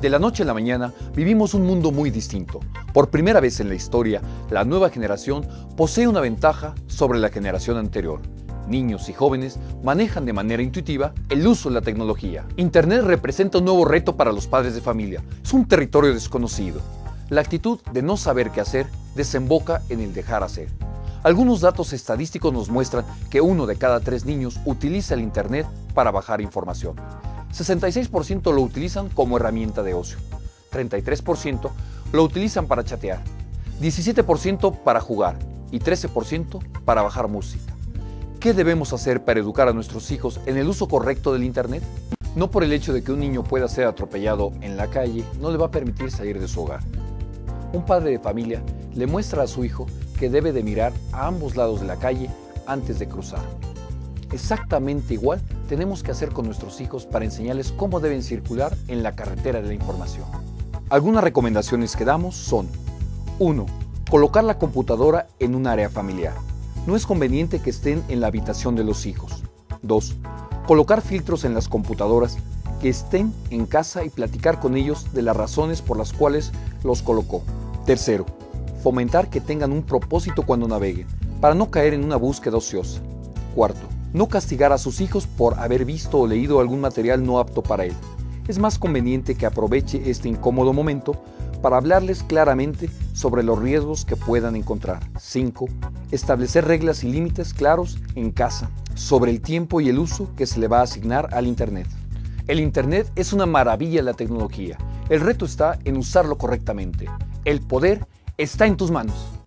De la noche a la mañana vivimos un mundo muy distinto. Por primera vez en la historia, la nueva generación posee una ventaja sobre la generación anterior. Niños y jóvenes manejan de manera intuitiva el uso de la tecnología. Internet representa un nuevo reto para los padres de familia. Es un territorio desconocido. La actitud de no saber qué hacer desemboca en el dejar hacer. Algunos datos estadísticos nos muestran que uno de cada tres niños utiliza el Internet para bajar información. 66% lo utilizan como herramienta de ocio, 33% lo utilizan para chatear, 17% para jugar y 13% para bajar música. ¿Qué debemos hacer para educar a nuestros hijos en el uso correcto del Internet? No por el hecho de que un niño pueda ser atropellado en la calle, no le va a permitir salir de su hogar. Un padre de familia le muestra a su hijo que debe de mirar a ambos lados de la calle antes de cruzar. Exactamente igual tenemos que hacer con nuestros hijos para enseñarles cómo deben circular en la carretera de la información. Algunas recomendaciones que damos son 1. Colocar la computadora en un área familiar. No es conveniente que estén en la habitación de los hijos. 2. Colocar filtros en las computadoras que estén en casa y platicar con ellos de las razones por las cuales los colocó. Tercero, fomentar que tengan un propósito cuando naveguen, para no caer en una búsqueda ociosa. Cuarto, no castigar a sus hijos por haber visto o leído algún material no apto para él. Es más conveniente que aproveche este incómodo momento para hablarles claramente sobre los riesgos que puedan encontrar. 5. Establecer reglas y límites claros en casa sobre el tiempo y el uso que se le va a asignar al Internet. El Internet es una maravilla de la tecnología. El reto está en usarlo correctamente. El poder está en tus manos.